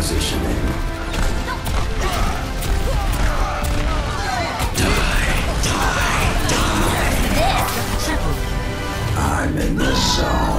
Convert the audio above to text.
Die, die, die. I'm in the zone.